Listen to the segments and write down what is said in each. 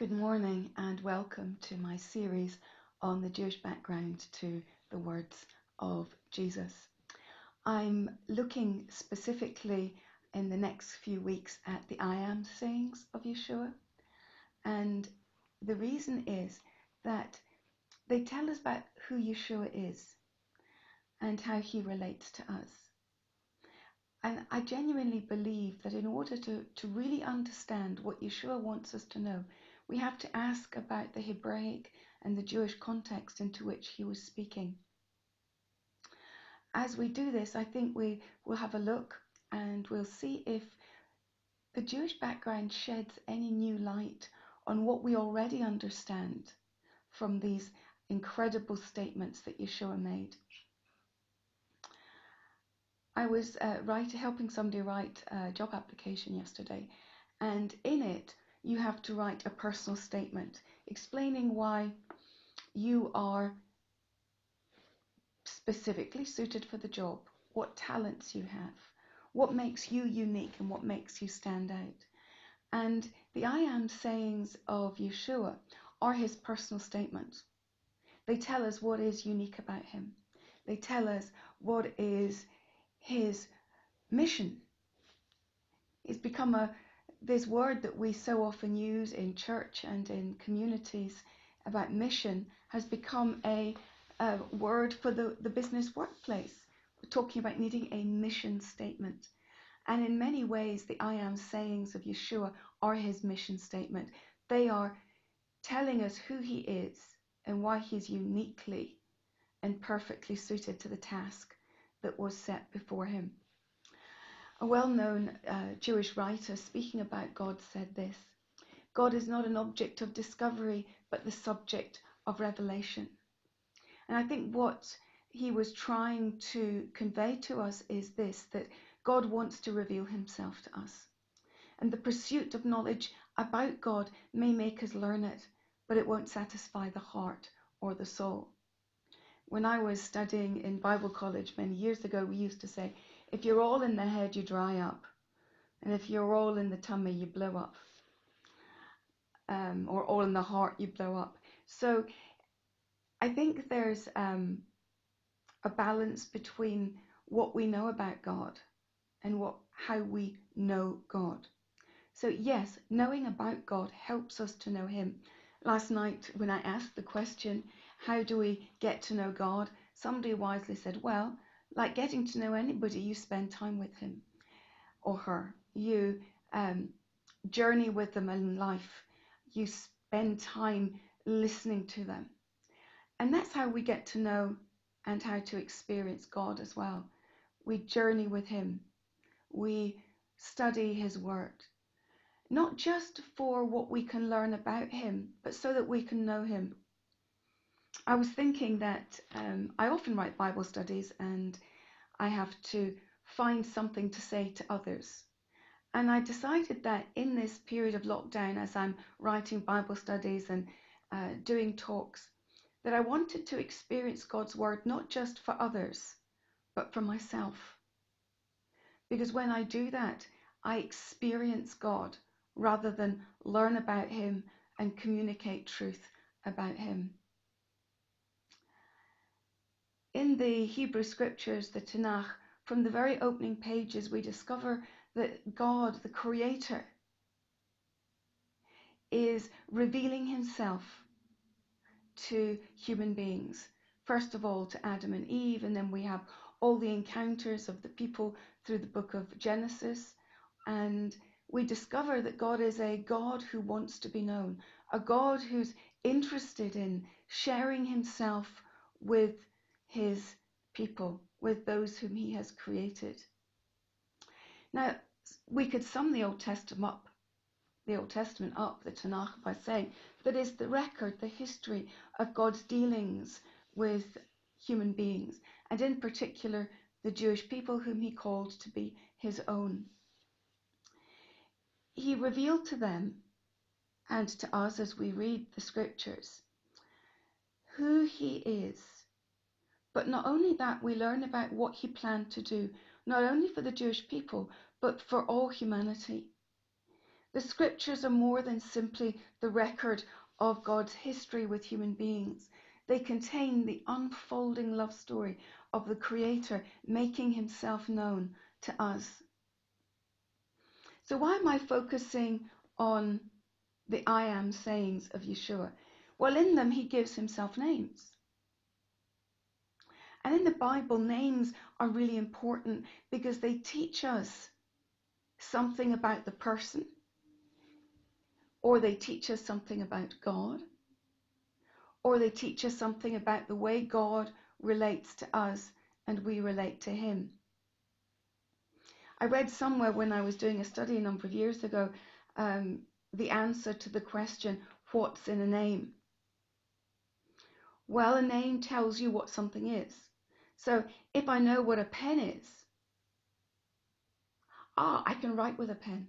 Good morning and welcome to my series on the Jewish background to the words of Jesus. I'm looking specifically in the next few weeks at the I am sayings of Yeshua, and the reason is that they tell us about who Yeshua is and how he relates to us. And I genuinely believe that in order to, to really understand what Yeshua wants us to know, we have to ask about the Hebraic and the Jewish context into which he was speaking. As we do this, I think we will have a look and we'll see if the Jewish background sheds any new light on what we already understand from these incredible statements that Yeshua made. I was uh, helping somebody write a job application yesterday, and in it, you have to write a personal statement explaining why you are specifically suited for the job, what talents you have, what makes you unique, and what makes you stand out. And the I am sayings of Yeshua are his personal statements. They tell us what is unique about him. They tell us what is his mission. It's become a, this word that we so often use in church and in communities about mission has become a, a word for the, the business workplace. We're talking about needing a mission statement. And in many ways, the I am sayings of Yeshua are his mission statement. They are telling us who he is and why he's uniquely and perfectly suited to the task that was set before him. A well known uh, Jewish writer speaking about God said this God is not an object of discovery, but the subject of revelation. And I think what he was trying to convey to us is this that God wants to reveal himself to us. And the pursuit of knowledge about God may make us learn it, but it won't satisfy the heart or the soul. When I was studying in Bible college many years ago, we used to say, if you're all in the head, you dry up. And if you're all in the tummy, you blow up. Um, or all in the heart, you blow up. So I think there's um, a balance between what we know about God and what how we know God. So yes, knowing about God helps us to know Him. Last night, when I asked the question, how do we get to know God? Somebody wisely said, well, like getting to know anybody, you spend time with him or her. You um, journey with them in life. You spend time listening to them. And that's how we get to know and how to experience God as well. We journey with Him. We study His Word. Not just for what we can learn about Him, but so that we can know Him I was thinking that um, I often write Bible studies and I have to find something to say to others. And I decided that in this period of lockdown, as I'm writing Bible studies and uh, doing talks, that I wanted to experience God's Word not just for others, but for myself. Because when I do that, I experience God rather than learn about Him and communicate truth about Him. In the Hebrew scriptures, the Tanakh, from the very opening pages, we discover that God, the Creator, is revealing Himself to human beings. First of all, to Adam and Eve, and then we have all the encounters of the people through the book of Genesis. And we discover that God is a God who wants to be known, a God who's interested in sharing Himself with his people, with those whom he has created. Now, we could sum the Old Testament up, the Old Testament up, the Tanakh, by saying that is the record, the history of God's dealings with human beings, and in particular the Jewish people whom he called to be his own. He revealed to them and to us as we read the scriptures who he is but not only that, we learn about what he planned to do, not only for the Jewish people, but for all humanity. The scriptures are more than simply the record of God's history with human beings. They contain the unfolding love story of the Creator making himself known to us. So, why am I focusing on the I am sayings of Yeshua? Well, in them, he gives himself names. And in the Bible, names are really important because they teach us something about the person, or they teach us something about God, or they teach us something about the way God relates to us and we relate to Him. I read somewhere when I was doing a study a number of years ago um, the answer to the question, What's in a name? Well, a name tells you what something is. So if I know what a pen is, ah, I can write with a pen.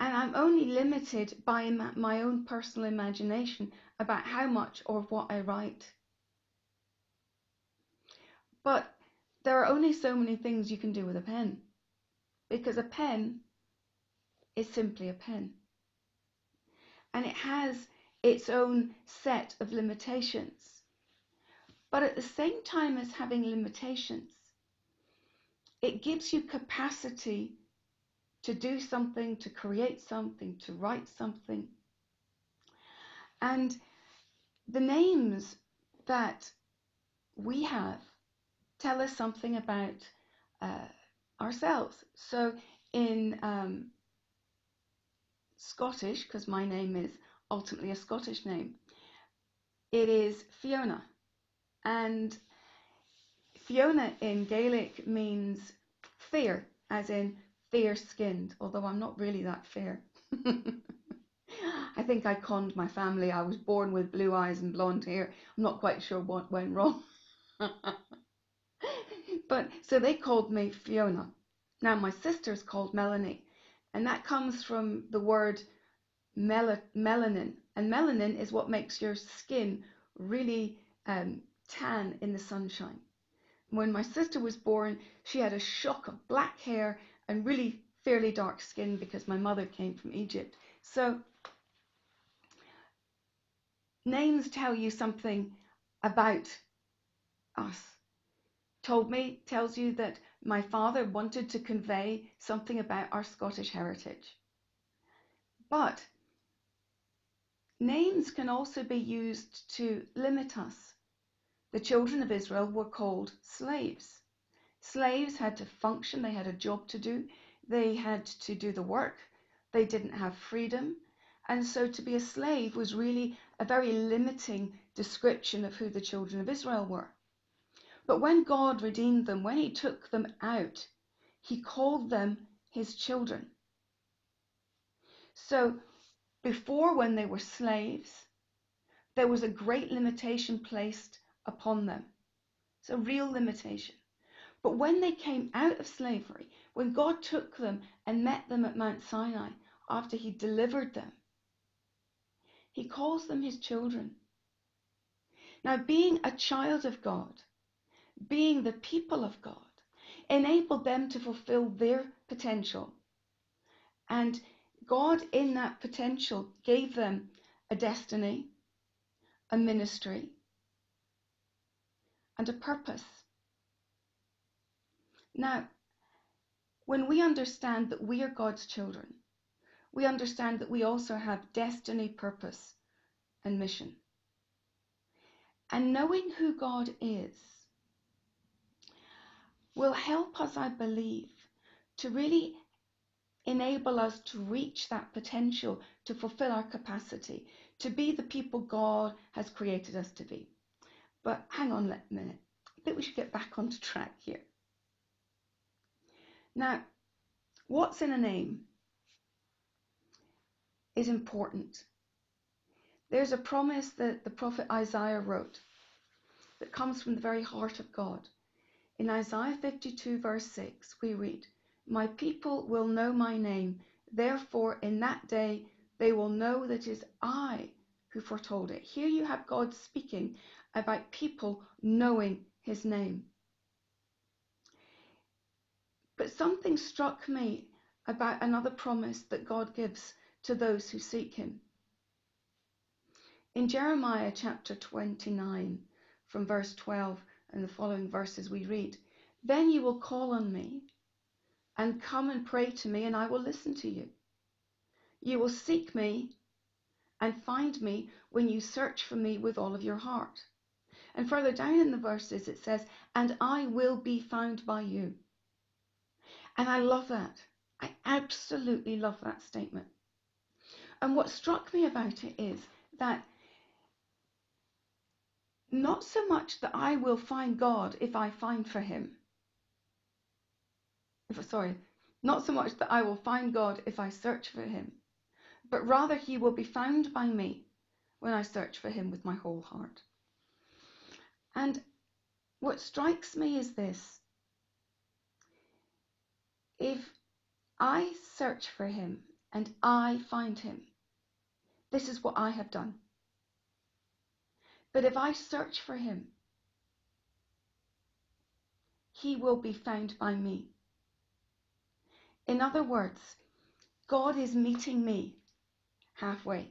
And I'm only limited by my own personal imagination about how much or what I write. But there are only so many things you can do with a pen because a pen is simply a pen. And it has its own set of limitations. But at the same time as having limitations, it gives you capacity to do something, to create something, to write something. And the names that we have tell us something about uh, ourselves. So in um, Scottish, because my name is ultimately a Scottish name, it is Fiona. And Fiona in Gaelic means fair, as in fair skinned, although I'm not really that fair. I think I conned my family. I was born with blue eyes and blonde hair. I'm not quite sure what went wrong. But so they called me Fiona. Now my sister's called Melanie, and that comes from the word mel- melanin, and melanin is what makes your skin really um, tan in the sunshine. When my sister was born, she had a shock of black hair and really fairly dark skin because my mother came from Egypt. So names tell you something about us told me, tells you that my father wanted to convey something about our Scottish heritage. But names can also be used to limit us. The children of Israel were called slaves. Slaves had to function, they had a job to do, they had to do the work, they didn't have freedom. And so to be a slave was really a very limiting description of who the children of Israel were. But when God redeemed them, when He took them out, He called them His children. So before, when they were slaves, there was a great limitation placed upon them. It's a real limitation. But when they came out of slavery, when God took them and met them at Mount Sinai after He delivered them, He calls them His children. Now, being a child of God being the people of God, enabled them to fulfill their potential. And God, in that potential, gave them a destiny, a ministry, and a purpose. Now, when we understand that we are God's children, we understand that we also have destiny, purpose, and mission. And knowing who God is will help us, I believe, to really enable us to reach that potential, to fulfill our capacity, to be the people God has created us to be. But hang on a minute. I think we should get back onto track here. Now, what's in a name is important. There's a promise that the prophet Isaiah wrote that comes from the very heart of God. In Isaiah 52, verse 6, we read, My people will know my name, therefore in that day they will know that it is I who foretold it. Here you have God speaking about people knowing his name. But something struck me about another promise that God gives to those who seek Him. In Jeremiah chapter 29, from verse 12 and the following verses, we read, Then you will call on me and come and pray to me, and I will listen to you. You will seek me and find me when you search for me with all of your heart. And further down in the verses, it says, And I will be found by you. And I love that. I absolutely love that statement. And what struck me about it is that not so much that I will find God if I find for him. If, sorry, not so much that I will find God if I search for him, but rather he will be found by me when I search for him with my whole heart. And what strikes me is this if I search for him and I find him, this is what I have done. But if I search for him, he will be found by me. In other words, God is meeting me halfway.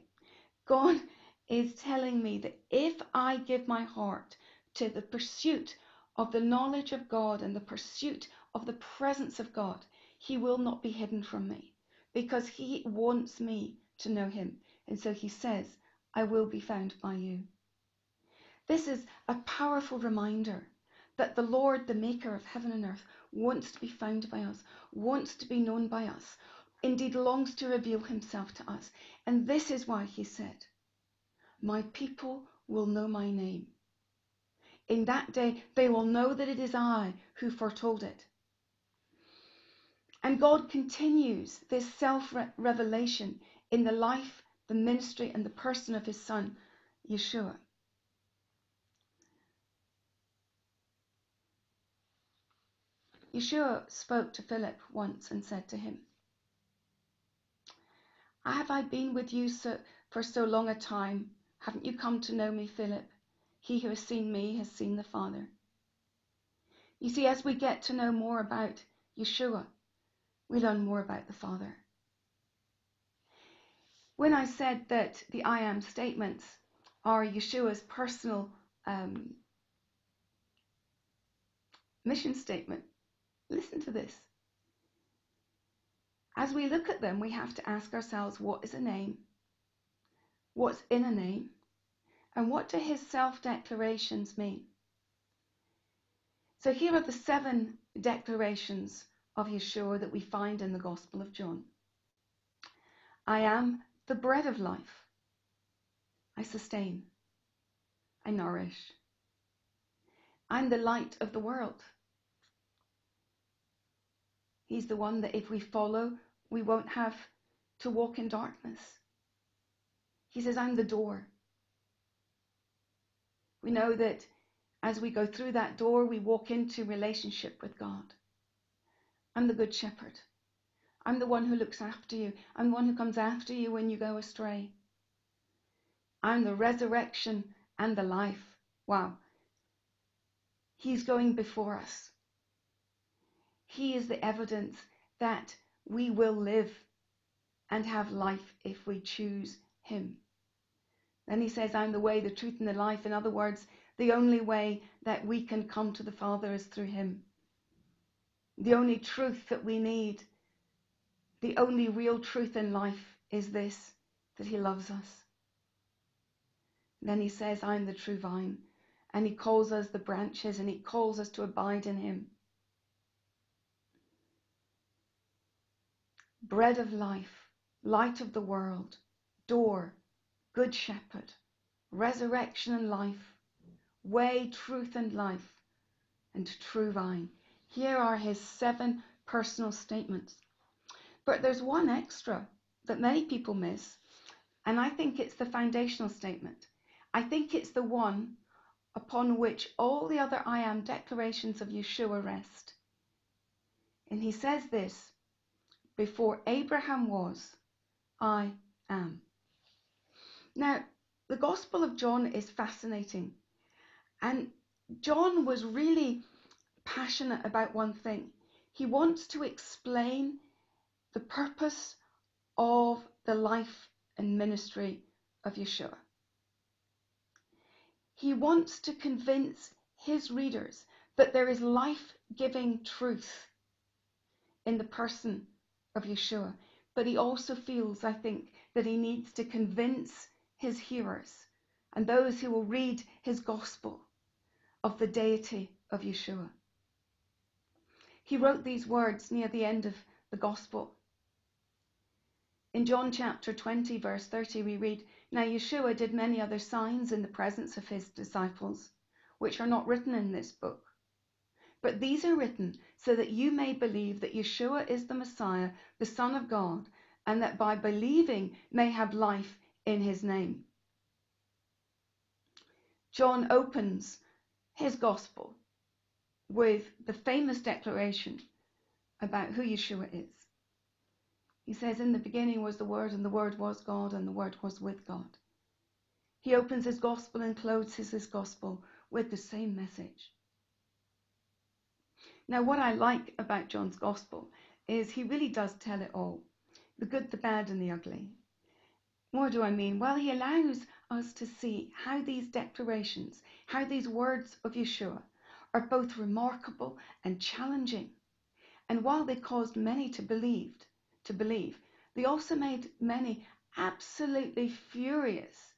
God is telling me that if I give my heart to the pursuit of the knowledge of God and the pursuit of the presence of God, He will not be hidden from me because He wants me to know Him. And so He says, I will be found by you. This is a powerful reminder that the Lord, the Maker of heaven and earth, wants to be found by us, wants to be known by us, indeed longs to reveal himself to us. And this is why he said, My people will know my name. In that day, they will know that it is I who foretold it. And God continues this self revelation in the life, the ministry, and the person of his son, Yeshua. Yeshua spoke to Philip once and said to him, have I been with you so, for so long a time? Haven't you come to know me, Philip? He who has seen me has seen the Father. You see, as we get to know more about Yeshua, we learn more about the Father. When I said that the I am statements are Yeshua's personal um, mission statement, listen to this. As we look at them, we have to ask ourselves what is a name? What's in a name? And what do his self declarations mean? So here are the seven declarations of Yeshua that we find in the Gospel of John. I am the bread of life. I sustain. I nourish. I'm the light of the world. He's the one that if we follow, we won't have to walk in darkness. He says, I'm the door. We know that as we go through that door, we walk into relationship with God. I'm the good shepherd. I'm the one who looks after you. I'm the one who comes after you when you go astray. I'm the resurrection and the life. Wow. He's going before us. He is the evidence that we will live and have life if we choose Him. Then he says, I'm the way, the truth, and the life. In other words, the only way that we can come to the Father is through Him. The only truth that we need, the only real truth in life is this that He loves us. Then he says, I'm the true vine. And he calls us the branches and he calls us to abide in him. bread of life, light of the world, door, good shepherd, resurrection and life, way, truth and life, and true vine. Here are his seven personal statements. But there's one extra that many people miss, and I think it's the foundational statement. I think it's the one upon which all the other I am declarations of Yeshua rest. And he says this before Abraham was, I am. Now, the Gospel of John is fascinating. And John was really passionate about one thing. He wants to explain the purpose of the life and ministry of Yeshua. He wants to convince his readers that there is life giving truth in the person of Yeshua. But he also feels, I think, that he needs to convince his hearers and those who will read his gospel of the deity of Yeshua. He wrote these words near the end of the gospel. In John chapter 20, verse 30, we read, Now Yeshua did many other signs in the presence of his disciples, which are not written in this book. But these are written so that you may believe that Yeshua is the Messiah, the Son of God, and that by believing may have life in his name. John opens his gospel with the famous declaration about who Yeshua is. He says, In the beginning was the Word, and the Word was God, and the Word was with God. He opens his gospel and closes his gospel with the same message. Now, what I like about John's gospel is he really does tell it all the good, the bad, and the ugly. What do I mean? Well, he allows us to see how these declarations, how these words of Yeshua are both remarkable and challenging. And while they caused many to believe, to believe, they also made many absolutely furious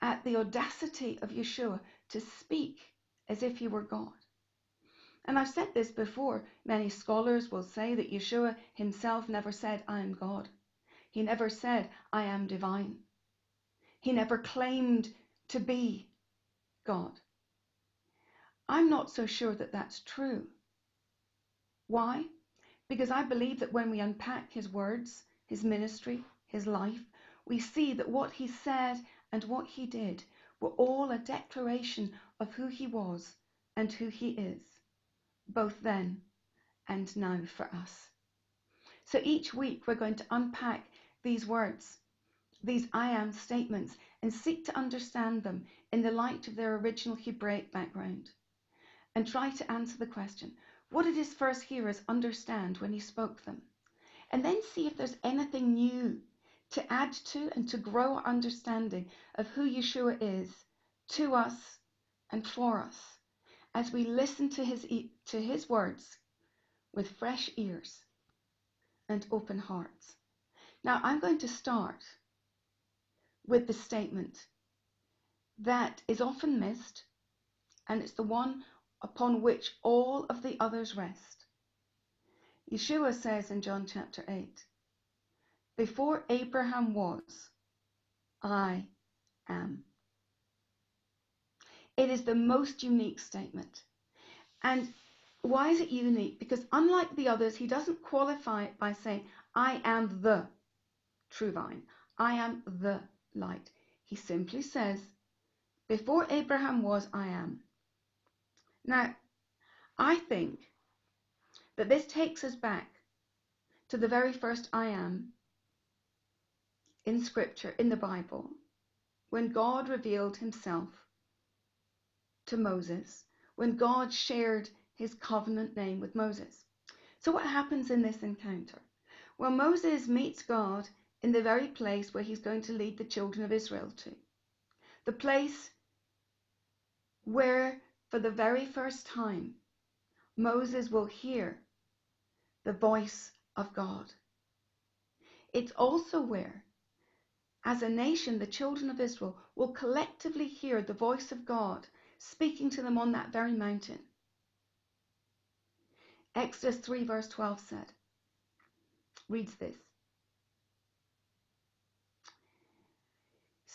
at the audacity of Yeshua to speak as if he were God. And I've said this before. Many scholars will say that Yeshua himself never said, I am God. He never said, I am divine. He never claimed to be God. I'm not so sure that that's true. Why? Because I believe that when we unpack his words, his ministry, his life, we see that what he said and what he did were all a declaration of who he was and who he is both then and now for us. So each week we're going to unpack these words, these I am statements, and seek to understand them in the light of their original Hebraic background. And try to answer the question what did his first hearers understand when he spoke them? And then see if there's anything new to add to and to grow our understanding of who Yeshua is to us and for us as we listen to his, to his words with fresh ears and open hearts. Now, I'm going to start with the statement that is often missed, and it's the one upon which all of the others rest. Yeshua says in John chapter 8, Before Abraham was, I am. It is the most unique statement. And why is it unique? Because unlike the others, he doesn't qualify it by saying, I am the true vine. I am the light. He simply says, Before Abraham was, I am. Now, I think that this takes us back to the very first I am in Scripture, in the Bible, when God revealed himself to Moses when God shared his covenant name with Moses. So, what happens in this encounter? Well, Moses meets God in the very place where he's going to lead the children of Israel to. The place where, for the very first time, Moses will hear the voice of God. It's also where, as a nation, the children of Israel will collectively hear the voice of God speaking to them on that very mountain. Exodus 3, verse 12 said, reads this.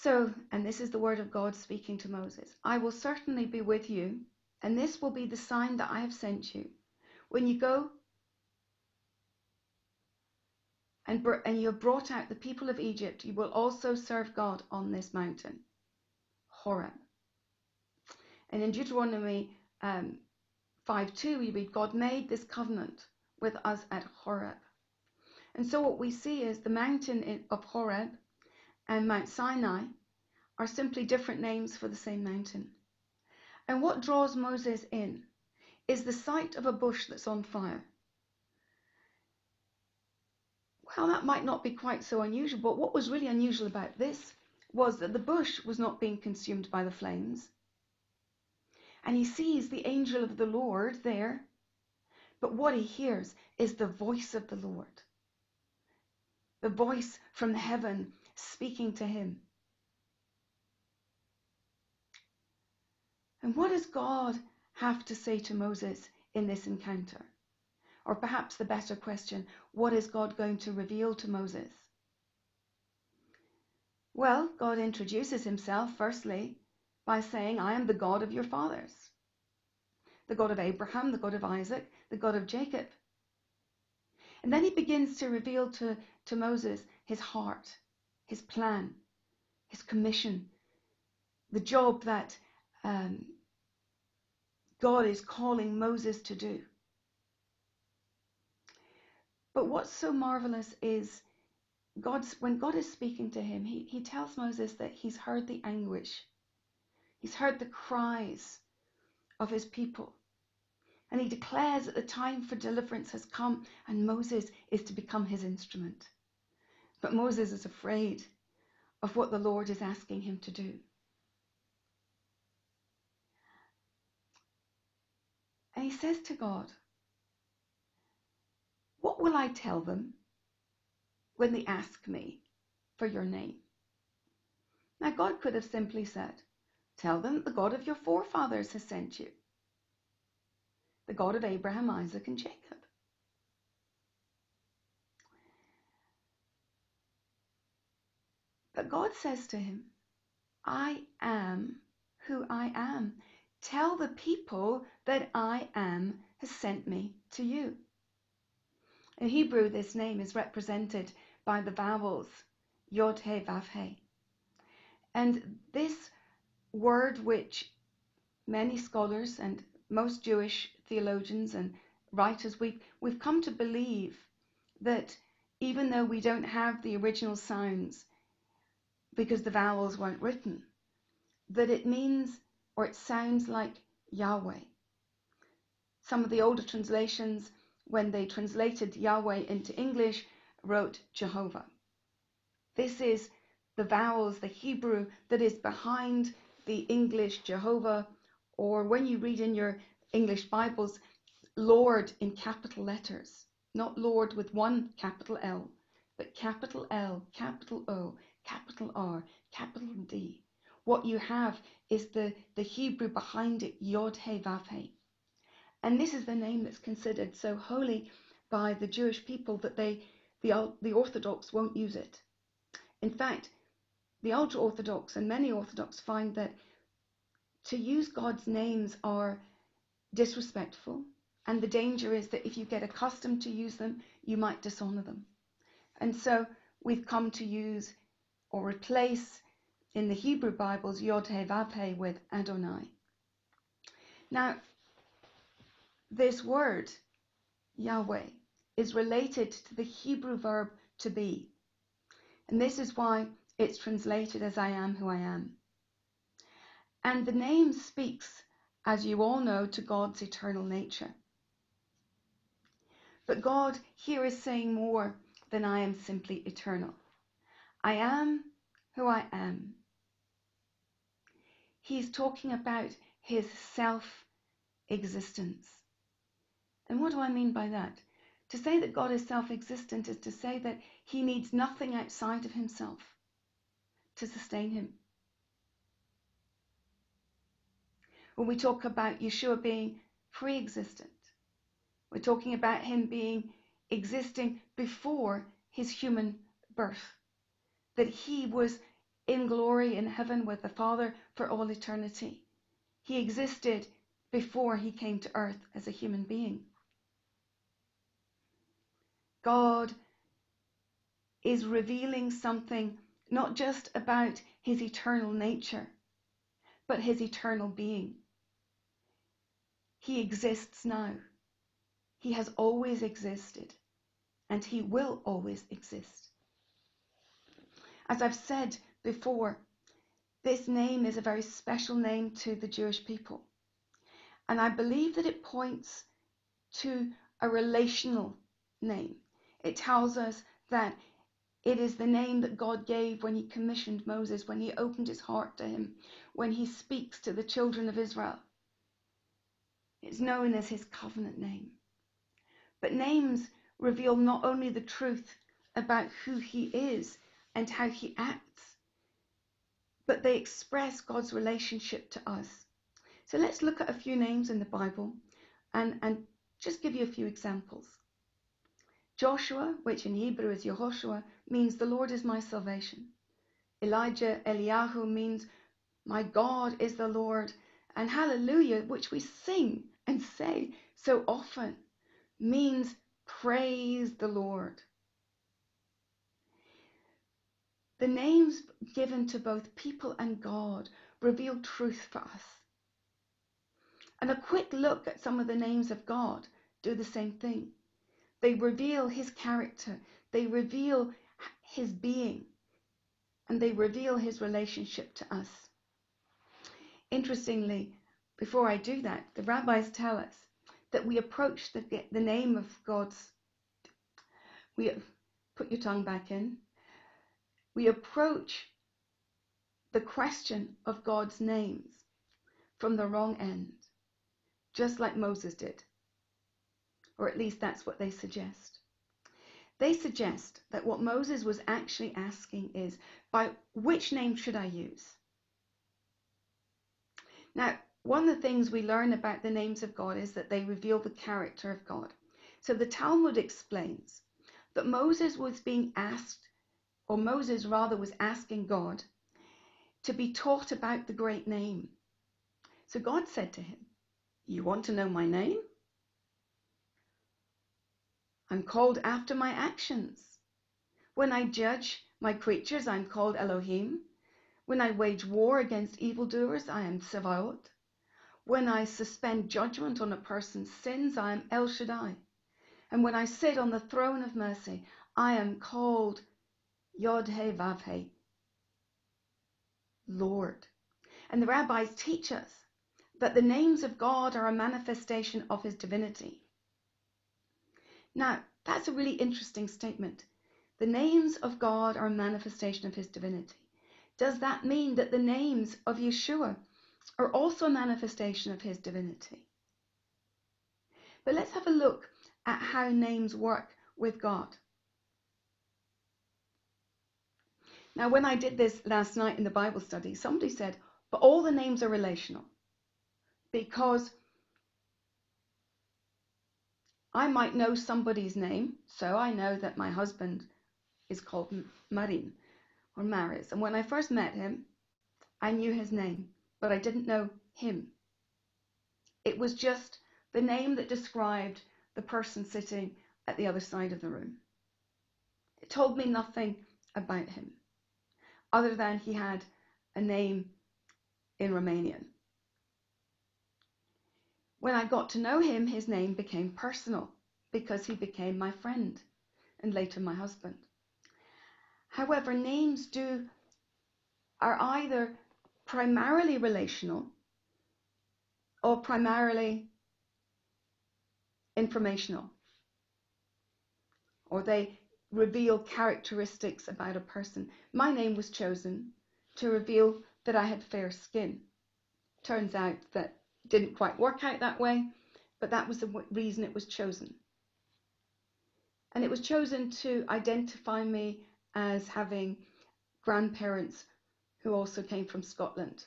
So, and this is the word of God speaking to Moses I will certainly be with you, and this will be the sign that I have sent you. When you go and, and you have brought out the people of Egypt, you will also serve God on this mountain, Horeb. And in Deuteronomy um, 5 2, we read, God made this covenant with us at Horeb. And so what we see is the mountain of Horeb and Mount Sinai are simply different names for the same mountain. And what draws Moses in is the sight of a bush that's on fire. well, that might not be quite so unusual, but what was really unusual about this was that the bush was not being consumed by the flames. And he sees the angel of the Lord there, but what he hears is the voice of the Lord. The voice from heaven speaking to him. And what does God have to say to Moses in this encounter? Or perhaps the better question, what is God going to reveal to Moses? Well, God introduces himself firstly by saying, I am the God of your fathers, the God of Abraham, the God of Isaac, the God of Jacob. And then he begins to reveal to, to Moses his heart, his plan, his commission, the job that um, God is calling Moses to do. But what's so marvelous is God's when God is speaking to him, he, he tells Moses that he's heard the anguish. He's heard the cries of his people. And he declares that the time for deliverance has come and Moses is to become his instrument. But Moses is afraid of what the Lord is asking him to do. And he says to God, What will I tell them when they ask me for your name? Now, God could have simply said, Tell them the God of your forefathers has sent you, the God of Abraham, Isaac, and Jacob. But God says to him, I am who I am. Tell the people that I am has sent me to you. In Hebrew, this name is represented by the vowels Yod He Vav He. And this word, which many scholars and most Jewish theologians and writers, we, we've come to believe that even though we don't have the original sounds because the vowels weren't written, that it means or it sounds like Yahweh. Some of the older translations, when they translated Yahweh into English, wrote Jehovah. This is the vowels, the Hebrew that is behind the English Jehovah, or when you read in your English Bibles, Lord in capital letters, not Lord with one capital L, but capital L, capital O, capital R, capital D. What you have is the, the Hebrew behind it, Yod He Vav He. And this is the name that's considered so holy by the Jewish people that they, the, the Orthodox won't use it. In fact, the ultra Orthodox and many Orthodox find that to use God's names are disrespectful, and the danger is that if you get accustomed to use them, you might dishonor them. And so we've come to use or replace in the Hebrew Bibles Yod He Vav He with Adonai. Now, this word, Yahweh, is related to the Hebrew verb to be. And this is why it's translated as I am who I am. And the name speaks, as you all know, to God's eternal nature. But God here is saying more than I am simply eternal. I am who I am. He's talking about his self existence. And what do I mean by that? To say that God is self existent is to say that he needs nothing outside of himself to sustain him. When we talk about Yeshua being pre existent, we're talking about him being existing before his human birth, that he was in glory in heaven with the Father for all eternity. He existed before he came to earth as a human being. God is revealing something not just about his eternal nature, but his eternal being. He exists now. He has always existed, and he will always exist. As I've said before, this name is a very special name to the Jewish people. And I believe that it points to a relational name. It tells us that it is the name that God gave when he commissioned Moses, when he opened his heart to him, when he speaks to the children of Israel. It's known as his covenant name. But names reveal not only the truth about who he is and how he acts, but they express God's relationship to us. So let's look at a few names in the Bible and, and just give you a few examples. Joshua, which in Hebrew is Yehoshua, means the Lord is my salvation. Elijah, Eliyahu means my God is the Lord. And hallelujah, which we sing and say so often, means praise the Lord. The names given to both people and God reveal truth for us. And a quick look at some of the names of God do the same thing. They reveal his character, they reveal his being, and they reveal his relationship to us. Interestingly, before I do that, the rabbis tell us that we approach the, the name of God's, we put your tongue back in, we approach the question of God's names from the wrong end, just like Moses did or at least that's what they suggest. They suggest that what Moses was actually asking is, by which name should I use? Now, one of the things we learn about the names of God is that they reveal the character of God. So the Talmud explains that Moses was being asked, or Moses rather was asking God, to be taught about the great name. So God said to him, You want to know my name? I'm called after my actions. When I judge my creatures, I'm called Elohim. When I wage war against evildoers, I am Tsevaot. When I suspend judgment on a person's sins, I am El Shaddai. And when I sit on the throne of mercy, I am called Yod He Vav He, Lord. And the rabbis teach us that the names of God are a manifestation of his divinity. Now, that's a really interesting statement. The names of God are a manifestation of his divinity. Does that mean that the names of Yeshua are also a manifestation of his divinity? But let's have a look at how names work with God. Now, when I did this last night in the Bible study, somebody said, but all the names are relational because I might know somebody's name, so I know that my husband is called Marin or Maris. And when I first met him, I knew his name, but I didn't know him. It was just the name that described the person sitting at the other side of the room. It told me nothing about him, other than he had a name in Romanian. When I got to know him, his name became personal because he became my friend and later my husband. However, names do are either primarily relational or primarily informational, or they reveal characteristics about a person. My name was chosen to reveal that I had fair skin. Turns out that didn't quite work out that way, but that was the reason it was chosen. And it was chosen to identify me as having grandparents who also came from Scotland.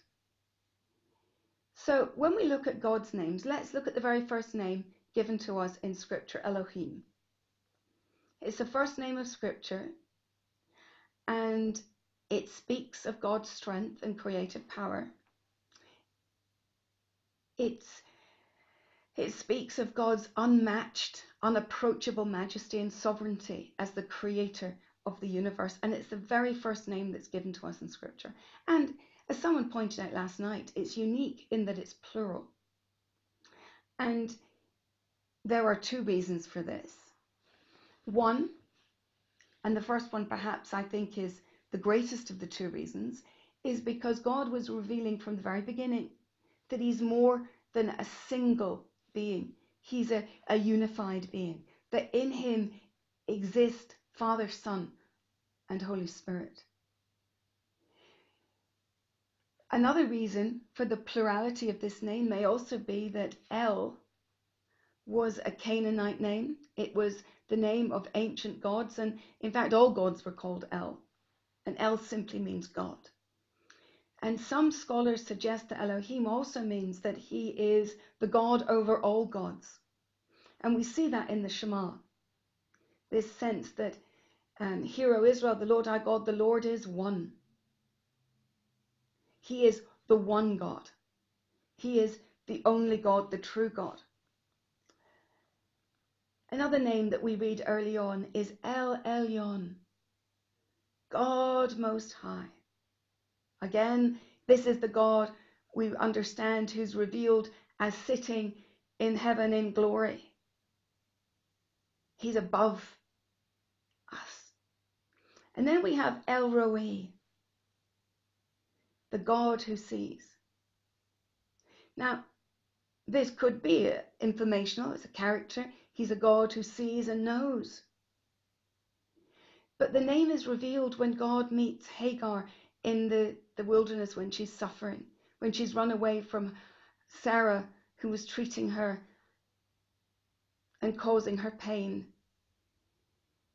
So when we look at God's names, let's look at the very first name given to us in Scripture, Elohim. It's the first name of Scripture, and it speaks of God's strength and creative power. It's it speaks of God's unmatched, unapproachable majesty and sovereignty as the creator of the universe. And it's the very first name that's given to us in Scripture. And as someone pointed out last night, it's unique in that it's plural. And there are two reasons for this. One, and the first one perhaps I think is the greatest of the two reasons, is because God was revealing from the very beginning that he's more than a single being. He's a, a unified being. That in him exist Father, Son, and Holy Spirit. Another reason for the plurality of this name may also be that El was a Canaanite name. It was the name of ancient gods, and in fact, all gods were called El, and El simply means God. And some scholars suggest that Elohim also means that he is the God over all gods. And we see that in the Shema. This sense that, um, Hear, O Israel, the Lord our God, the Lord is one. He is the one God. He is the only God, the true God. Another name that we read early on is El Elyon, God Most High. Again, this is the God we understand who's revealed as sitting in heaven in glory. He's above us. And then we have El Roi, the God who sees. Now, this could be informational, it's a character. He's a God who sees and knows. But the name is revealed when God meets Hagar in the, the wilderness when she's suffering, when she's run away from Sarah, who was treating her and causing her pain.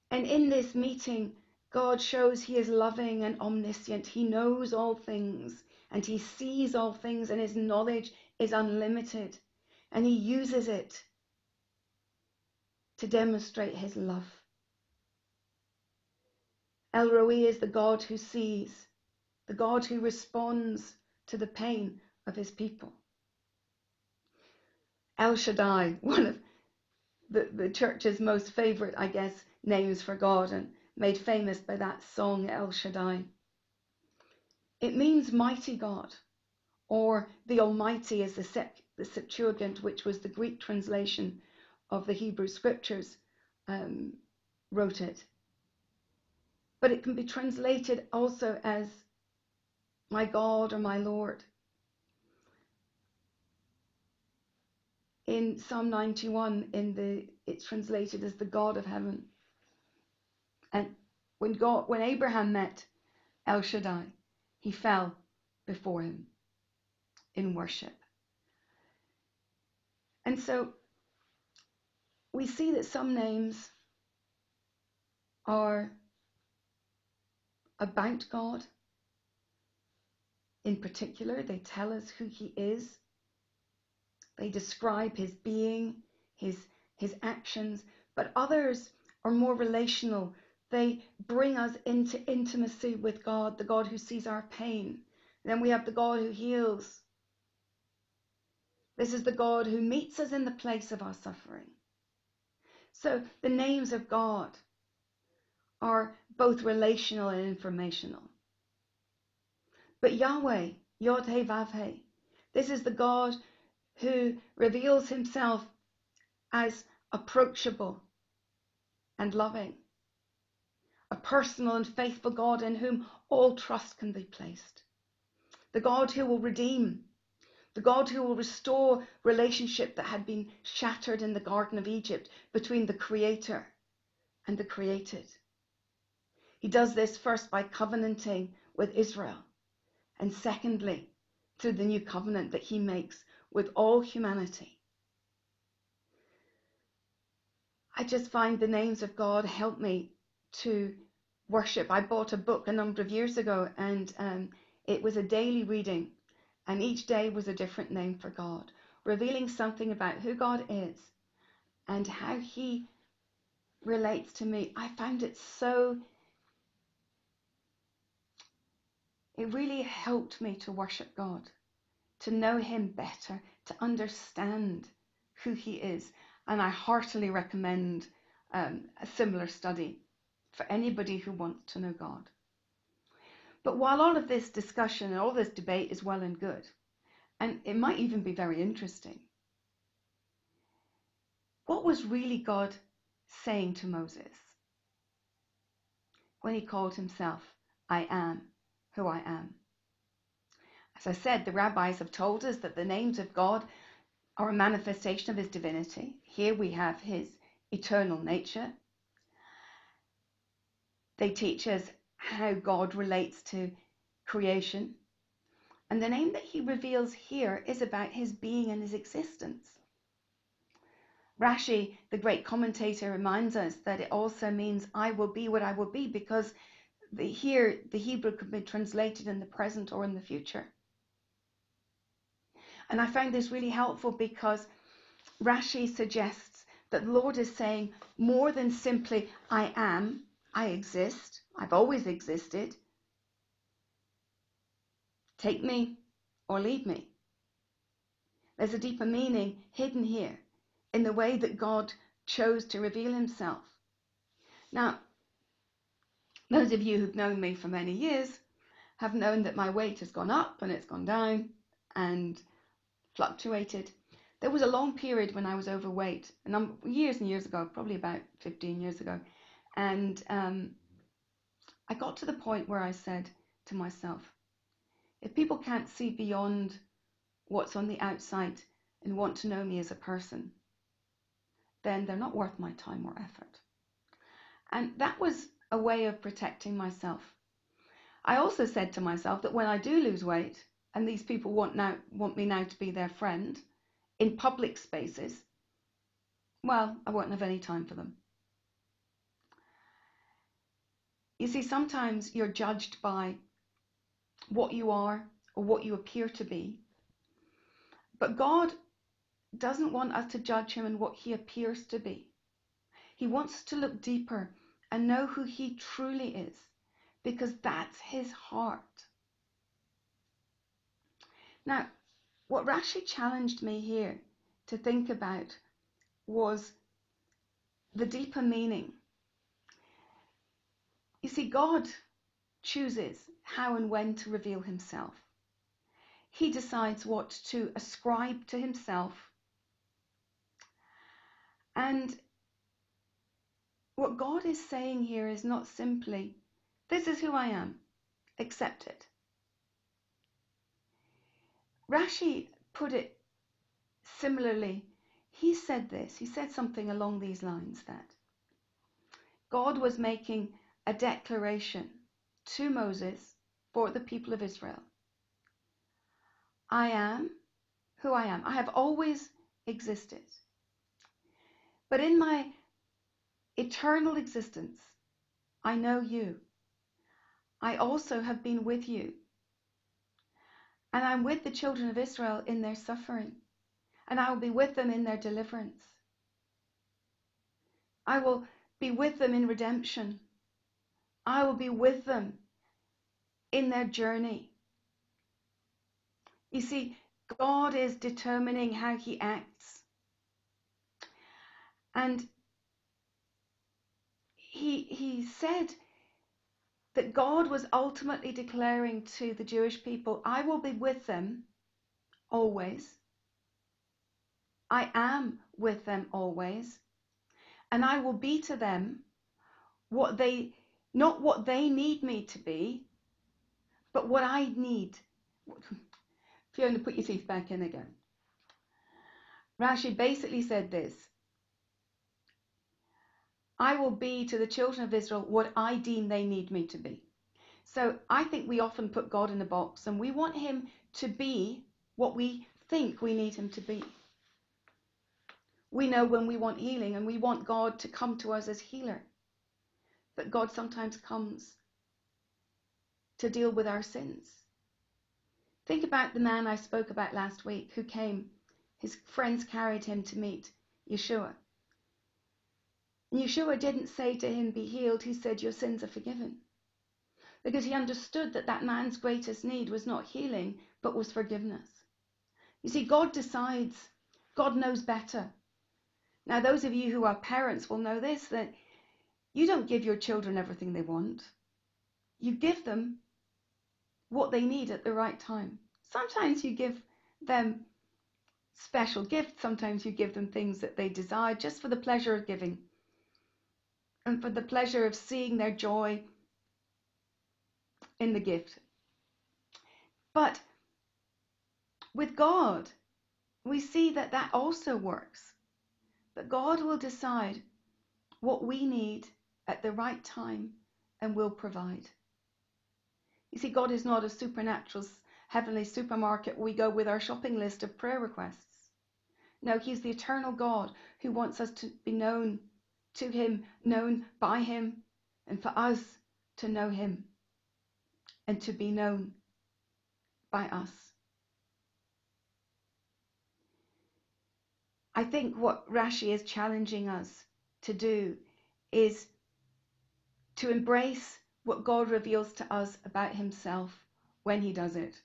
And in this meeting, God shows he is loving and omniscient. He knows all things and he sees all things, and his knowledge is unlimited. And he uses it to demonstrate his love. El Roi is the God who sees, the God who responds to the pain of his people. El Shaddai, one of the, the church's most favorite, I guess, names for God and made famous by that song, El Shaddai. It means mighty God, or the Almighty Sept- the Septuagint, which was the Greek translation of the Hebrew scriptures, um, wrote it. But it can be translated also as my God or my Lord. In Psalm 91, in the it's translated as the God of heaven. And when God, when Abraham met El Shaddai, he fell before him in worship. And so we see that some names are about God. In particular, they tell us who he is. They describe his being, his, his actions, but others are more relational. They bring us into intimacy with God, the God who sees our pain. Then we have the God who heals. This is the God who meets us in the place of our suffering. So the names of God are both relational and informational. But Yahweh, Yod He Vav He, this is the God who reveals himself as approachable and loving, a personal and faithful God in whom all trust can be placed, the God who will redeem, the God who will restore relationship that had been shattered in the Garden of Egypt between the Creator and the created. He does this first by covenanting with Israel, and secondly, through the new covenant that he makes with all humanity. I just find the names of God help me to worship. I bought a book a number of years ago, and um, it was a daily reading and each day was a different name for God, revealing something about who God is and how He relates to me. I found it so, it really helped me to worship God, to know Him better, to understand who He is. And I heartily recommend um, a similar study for anybody who wants to know God. But while all of this discussion and all this debate is well and good, and it might even be very interesting, what was really God saying to Moses when he called himself, I am who I am? As I said, the rabbis have told us that the names of God are a manifestation of his divinity. Here we have his eternal nature. They teach us how God relates to creation. And the name that he reveals here is about his being and his existence. Rashi, the great commentator, reminds us that it also means I will be what I will be because the, here the Hebrew could be translated in the present or in the future. And I found this really helpful because Rashi suggests that the Lord is saying more than simply I am, I exist, I've always existed. Take me or leave me. There's a deeper meaning hidden here in the way that God chose to reveal himself. Now, those of you who've known me for many years have known that my weight has gone up and it's gone down and fluctuated. There was a long period when I was overweight, years and years ago, probably about 15 years ago, and um, I got to the point where I said to myself, if people can't see beyond what's on the outside and want to know me as a person, then they're not worth my time or effort. And that was a way of protecting myself. I also said to myself that when I do lose weight and these people want now want me now to be their friend in public spaces, well, I won't have any time for them. You see, sometimes you're judged by what you are or what you appear to be. But God doesn't want us to judge him in what he appears to be. He wants us to look deeper and know who he truly is because that's his heart. Now, what Rashi challenged me here to think about was the deeper meaning. You see, God chooses how and when to reveal himself. He decides what to ascribe to himself and what God is saying here is not simply, this is who I am, accept it. Rashi put it similarly. He said this, he said something along these lines that God was making a declaration to Moses for the people of Israel. I am who I am. I have always existed. But in my eternal existence, I know you. I also have been with you. And I'm with the children of Israel in their suffering, and I will be with them in their deliverance. I will be with them in redemption. I will be with them in their journey. You see, God is determining how he acts. And he, he said that God was ultimately declaring to the Jewish people, I will be with them always. I am with them always. And I will be to them what they, not what they need me to be, but what I need. Fiona, put your teeth back in again. Rashi basically said this I will be to the children of Israel what I deem they need me to be. So I think we often put God in a box and we want him to be what we think we need him to be. We know when we want healing and we want God to come to us as healer. God sometimes comes to deal with our sins. Think about the man I spoke about last week who came. His friends carried him to meet Yeshua. Yeshua didn't say to him, Be healed. He said, Your sins are forgiven. Because he understood that that man's greatest need was not healing, but was forgiveness. You see, God decides, God knows better. Now, those of you who are parents will know this that you don't give your children everything they want, you give them what they need at the right time. Sometimes you give them special gifts, sometimes you give them things that they desire just for the pleasure of giving and for the pleasure of seeing their joy in the gift. But with God, we see that that also works. But God will decide what we need at the right time and will provide. You see, God is not a supernatural heavenly supermarket we go with our shopping list of prayer requests. No, He's the eternal God who wants us to be known to Him, known by Him, and for us to know Him and to be known by us. I think what Rashi is challenging us to do is to embrace what God reveals to us about Himself when He does it,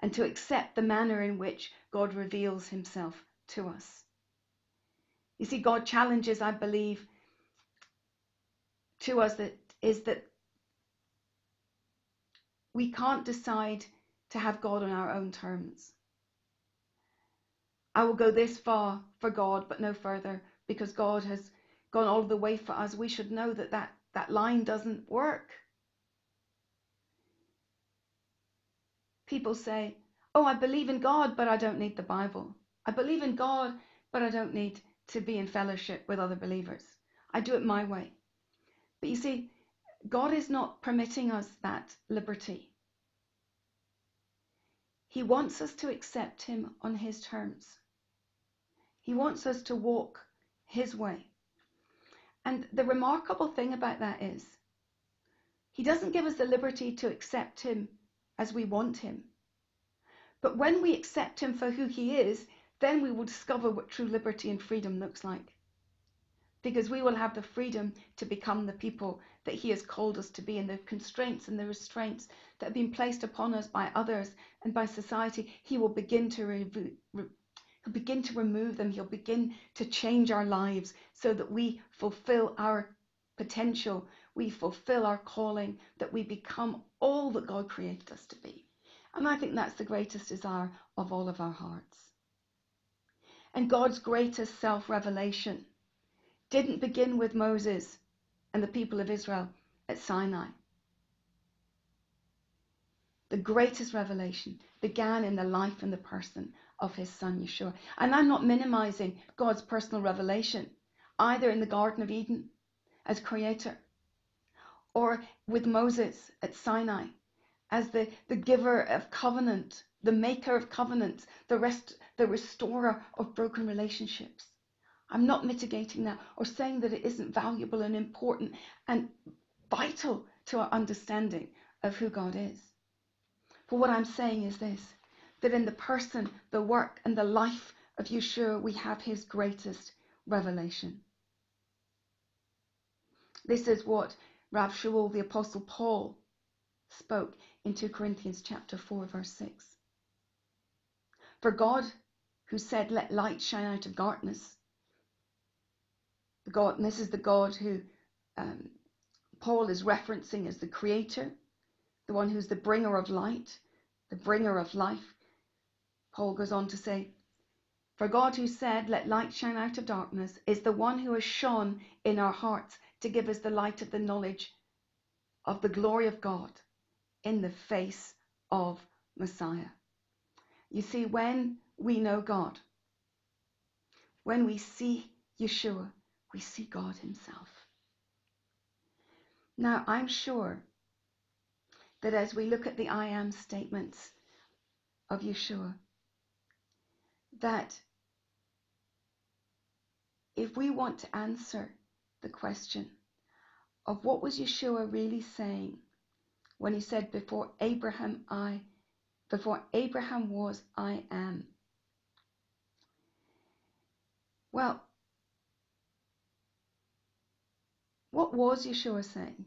and to accept the manner in which God reveals Himself to us. You see, God challenges, I believe, to us that is that we can't decide to have God on our own terms. I will go this far for God, but no further, because God has gone all the way for us. We should know that that, that line doesn't work. People say, Oh, I believe in God, but I don't need the Bible. I believe in God, but I don't need to be in fellowship with other believers. I do it my way. But you see, God is not permitting us that liberty. He wants us to accept Him on His terms. He wants us to walk His way. And the remarkable thing about that is, He doesn't give us the liberty to accept Him as we want Him. But when we accept Him for who He is, then we will discover what true liberty and freedom looks like. Because we will have the freedom to become the people that He has called us to be, and the constraints and the restraints that have been placed upon us by others and by society, He will begin to re- re- begin to remove them. He'll begin to change our lives so that we fulfill our potential, we fulfill our calling, that we become all that God created us to be. And I think that's the greatest desire of all of our hearts. And God's greatest self revelation didn't begin with Moses and the people of Israel at Sinai. The greatest revelation began in the life and the person of his son Yeshua. And I'm not minimizing God's personal revelation, either in the Garden of Eden as creator or with Moses at Sinai as the, the giver of covenant, the maker of covenants, the rest, the restorer of broken relationships. I'm not mitigating that or saying that it isn't valuable and important and vital to our understanding of who God is. But what I'm saying is this that in the person, the work, and the life of Yeshua, we have his greatest revelation. This is what Rav Shaul, the Apostle Paul, spoke in 2 Corinthians chapter 4, verse 6. For God, who said, Let light shine out of darkness, the God, this is the God who um, Paul is referencing as the creator, the one who's the bringer of light, the bringer of life. Paul goes on to say, For God who said, Let light shine out of darkness, is the one who has shone in our hearts to give us the light of the knowledge of the glory of God in the face of Messiah. You see, when we know God, when we see Yeshua, we see God Himself. Now, I'm sure that as we look at the I am statements of Yeshua, that if we want to answer the question of what was Yeshua really saying when he said, Before Abraham, I, before Abraham was, I am. Well, what was Yeshua saying?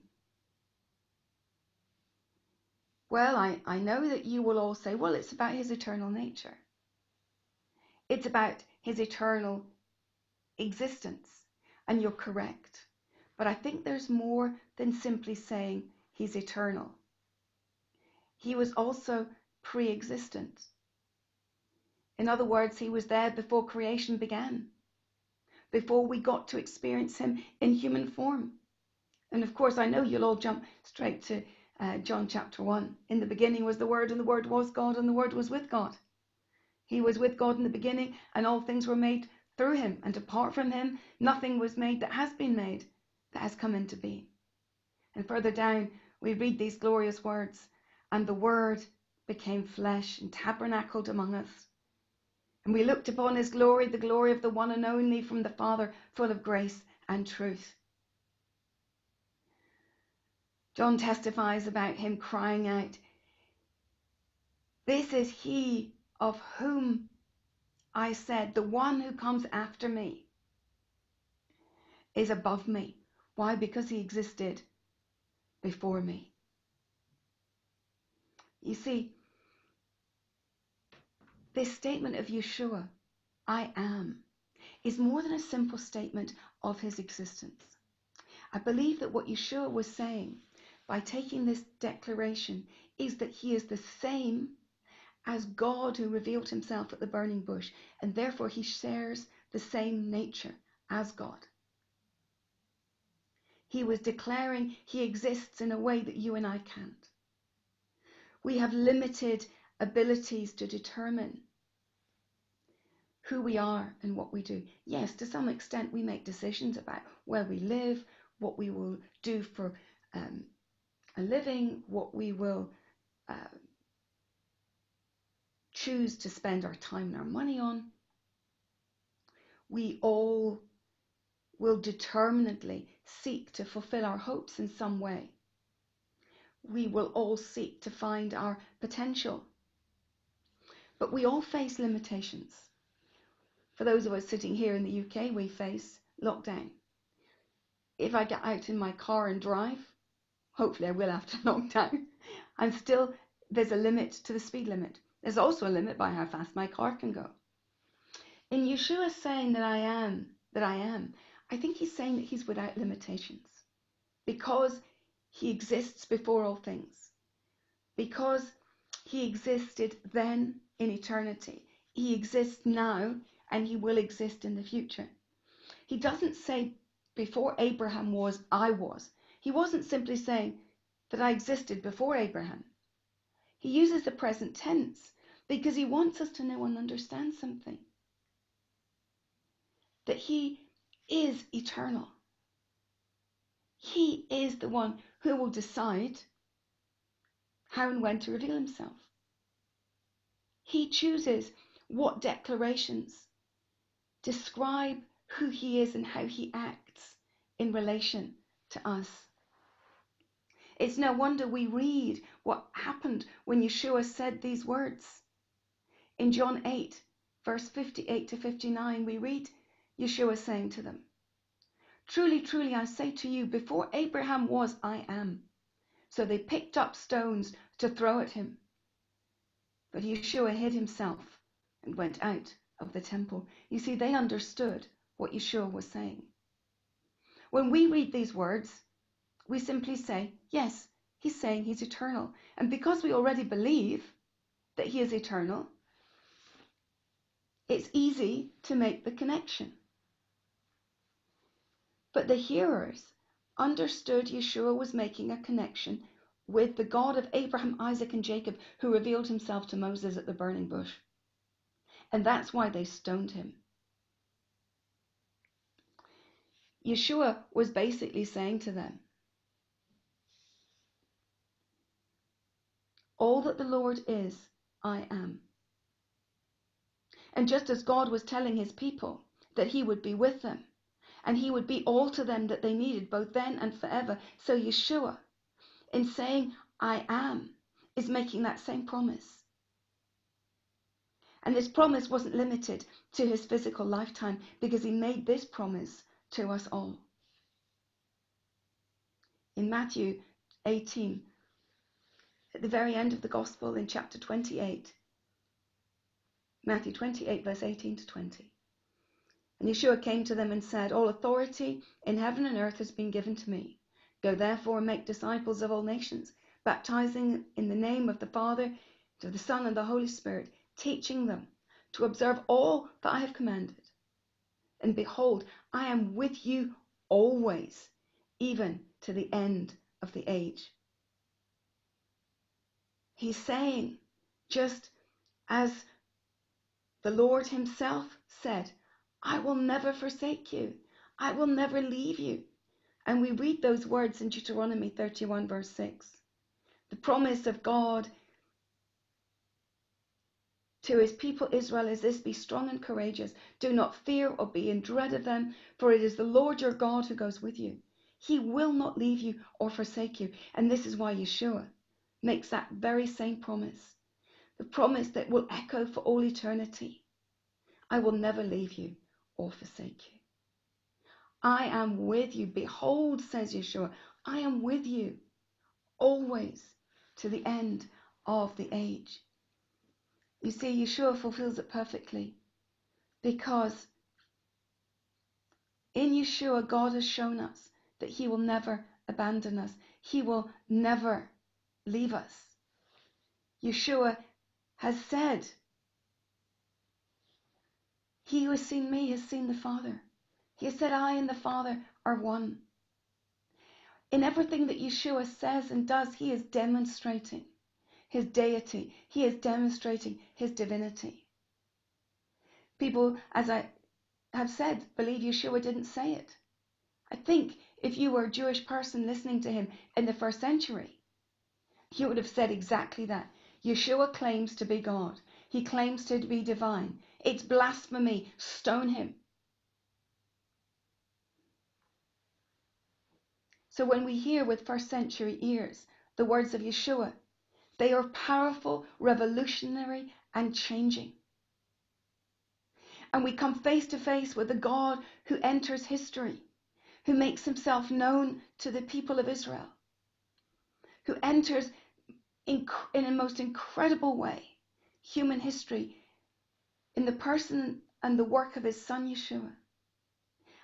Well, I, I know that you will all say, well, it's about his eternal nature. It's about his eternal existence. And you're correct. But I think there's more than simply saying he's eternal. He was also pre existent. In other words, he was there before creation began, before we got to experience him in human form. And of course, I know you'll all jump straight to uh, John chapter 1. In the beginning was the Word, and the Word was God, and the Word was with God. He was with God in the beginning, and all things were made through him. And apart from him, nothing was made that has been made that has come into being. And further down, we read these glorious words And the Word became flesh and tabernacled among us. And we looked upon his glory, the glory of the one and only from the Father, full of grace and truth. John testifies about him crying out, This is he of whom I said, The one who comes after me is above me. Why? Because he existed before me. You see, this statement of Yeshua, I am, is more than a simple statement of his existence. I believe that what Yeshua was saying by taking this declaration is that he is the same as God who revealed himself at the burning bush, and therefore he shares the same nature as God. He was declaring he exists in a way that you and I can't. We have limited abilities to determine who we are and what we do. Yes, to some extent, we make decisions about where we live, what we will do for um, a living, what we will uh, choose to spend our time and our money on. We all will determinedly seek to fulfill our hopes in some way. We will all seek to find our potential. But we all face limitations. For those of us sitting here in the UK, we face lockdown. If I get out in my car and drive, hopefully I will after lockdown, I'm still, there's a limit to the speed limit. There's also a limit by how fast my car can go. In Yeshua saying that I am, that I am, I think he's saying that he's without limitations because he exists before all things, because he existed then in eternity. He exists now and he will exist in the future. He doesn't say before Abraham was, I was. He wasn't simply saying that I existed before Abraham. He uses the present tense because he wants us to know and understand something. That he is eternal. He is the one who will decide how and when to reveal himself. He chooses what declarations describe who he is and how he acts in relation to us. It's no wonder we read what happened when Yeshua said these words. In John 8, verse 58 to 59, we read Yeshua saying to them, Truly, truly, I say to you, before Abraham was, I am. So they picked up stones to throw at him. But Yeshua hid himself and went out of the temple. You see, they understood what Yeshua was saying. When we read these words, we simply say, yes, he's saying he's eternal. And because we already believe that he is eternal, it's easy to make the connection. But the hearers understood Yeshua was making a connection with the God of Abraham, Isaac, and Jacob, who revealed himself to Moses at the burning bush. And that's why they stoned him. Yeshua was basically saying to them, All that the Lord is, I am. And just as God was telling his people that he would be with them and he would be all to them that they needed, both then and forever, so Yeshua, in saying, I am, is making that same promise. And this promise wasn't limited to his physical lifetime because he made this promise to us all. In Matthew 18, at the very end of the Gospel in chapter 28, Matthew 28, verse 18 to 20. And Yeshua came to them and said, All authority in heaven and earth has been given to me. Go therefore and make disciples of all nations, baptizing in the name of the Father, of the Son, and the Holy Spirit, teaching them to observe all that I have commanded. And behold, I am with you always, even to the end of the age. He's saying, just as the Lord Himself said, I will never forsake you, I will never leave you. And we read those words in Deuteronomy 31, verse 6. The promise of God to his people Israel is this Be strong and courageous. Do not fear or be in dread of them, for it is the Lord your God who goes with you. He will not leave you or forsake you. And this is why Yeshua makes that very same promise the promise that will echo for all eternity. I will never leave you or forsake you. I am with you. Behold, says Yeshua, I am with you always to the end of the age. You see, Yeshua fulfills it perfectly because in Yeshua, God has shown us that He will never abandon us, He will never leave us. Yeshua has said, He who has seen me has seen the Father. He has said, I and the Father are one. In everything that Yeshua says and does, He is demonstrating his deity. He is demonstrating his divinity. People, as I have said, believe Yeshua didn't say it. I think if you were a Jewish person listening to him in the first century, you would have said exactly that. Yeshua claims to be God. He claims to be divine. It's blasphemy. Stone him. So when we hear with first century ears the words of Yeshua, they are powerful, revolutionary, and changing. And we come face to face with a God who enters history, who makes himself known to the people of Israel, who enters in, in a most incredible way human history in the person and the work of his son Yeshua.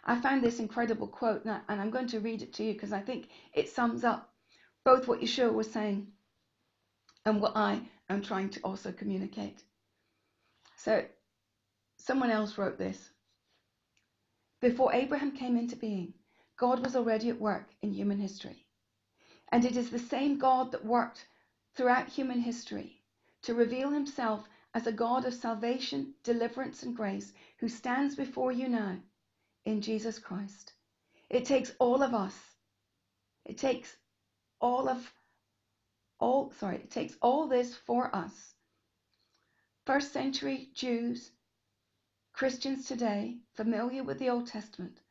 I found this incredible quote, and I'm going to read it to you because I think it sums up both what Yeshua was saying and what I am trying to also communicate. So, someone else wrote this. Before Abraham came into being, God was already at work in human history. And it is the same God that worked throughout human history to reveal himself as a God of salvation, deliverance, and grace who stands before you now in Jesus Christ. It takes all of us. It takes all of all sorry, it takes all this for us. First century Jews, Christians today, familiar with the Old Testament,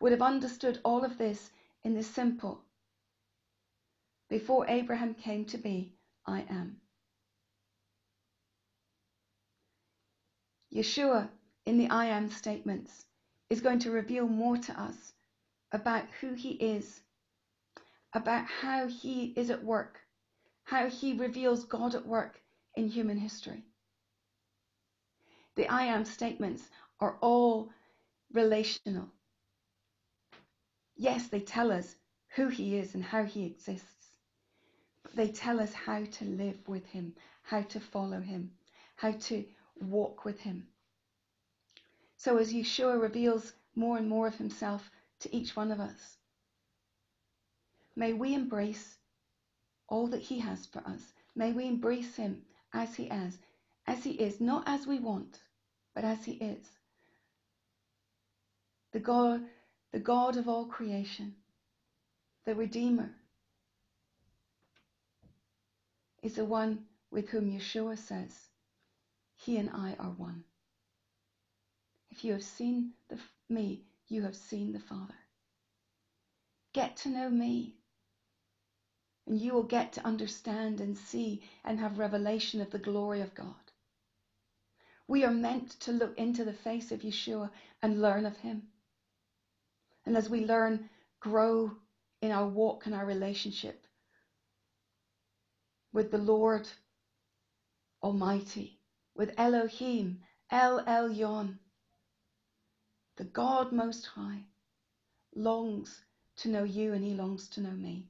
would have understood all of this in the simple before Abraham came to be, I am. Yeshua, in the I am statements, is going to reveal more to us about who he is, about how he is at work how he reveals God at work in human history. The I am statements are all relational. Yes, they tell us who he is and how he exists, they tell us how to live with him, how to follow him, how to walk with him. So as Yeshua reveals more and more of himself to each one of us, may we embrace all that he has for us. May we embrace him as he is, as he is, not as we want, but as he is. The God, the God of all creation, the Redeemer, is the one with whom Yeshua says, He and I are one. If you have seen the, me, you have seen the Father. Get to know me. And you will get to understand and see and have revelation of the glory of God. We are meant to look into the face of Yeshua and learn of him. And as we learn, grow in our walk and our relationship with the Lord Almighty, with Elohim, El Elyon, the God Most High, longs to know you and he longs to know me.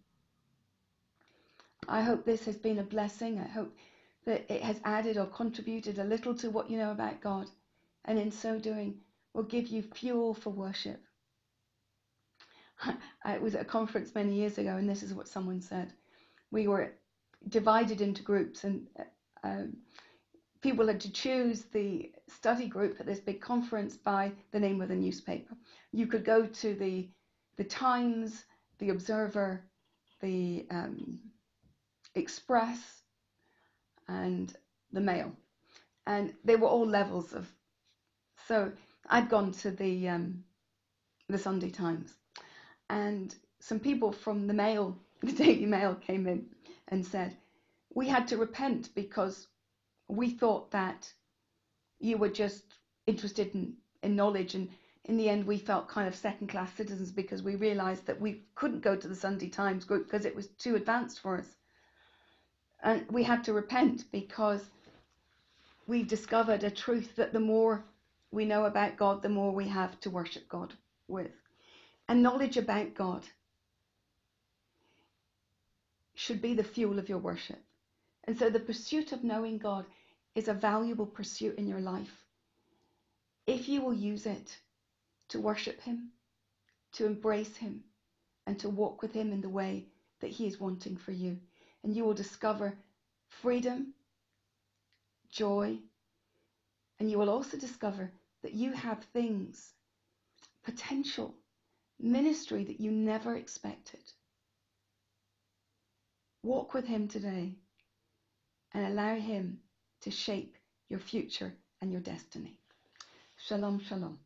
I hope this has been a blessing. I hope that it has added or contributed a little to what you know about God, and in so doing, will give you fuel for worship. I was at a conference many years ago, and this is what someone said. We were divided into groups, and um, people had to choose the study group at this big conference by the name of the newspaper. You could go to the the Times, the Observer, the um, Express, and the Mail, and they were all levels of. So I'd gone to the um, the Sunday Times, and some people from the Mail, the Daily Mail, came in and said we had to repent because we thought that you were just interested in, in knowledge and in the end we felt kind of second class citizens because we realized that we couldn't go to the Sunday Times group because it was too advanced for us. And we had to repent because we discovered a truth that the more we know about God, the more we have to worship God with. And knowledge about God should be the fuel of your worship. And so the pursuit of knowing God is a valuable pursuit in your life. If you will use it to worship Him, to embrace Him, and to walk with Him in the way that He is wanting for you, and you will discover freedom, joy, and you will also discover that you have things, potential, ministry that you never expected. Walk with Him today and allow Him to shape your future and your destiny. Shalom, shalom.